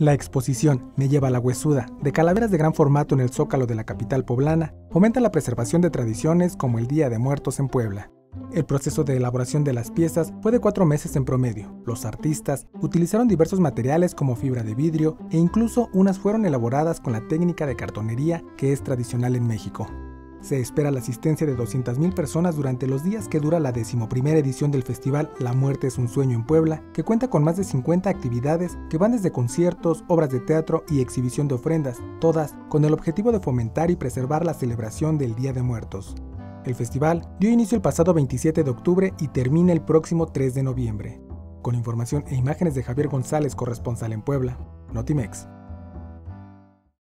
La exposición Me lleva la huesuda, de calaveras de gran formato en el zócalo de la capital poblana, fomenta la preservación de tradiciones como el Día de Muertos en Puebla. El proceso de elaboración de las piezas fue de cuatro meses en promedio. Los artistas utilizaron diversos materiales como fibra de vidrio e incluso unas fueron elaboradas con la técnica de cartonería que es tradicional en México. Se espera la asistencia de 200.000 personas durante los días que dura la decimoprimera edición del festival La Muerte es un Sueño en Puebla, que cuenta con más de 50 actividades que van desde conciertos, obras de teatro y exhibición de ofrendas, todas con el objetivo de fomentar y preservar la celebración del Día de Muertos. El festival dio inicio el pasado 27 de octubre y termina el próximo 3 de noviembre. Con información e imágenes de Javier González, corresponsal en Puebla, Notimex.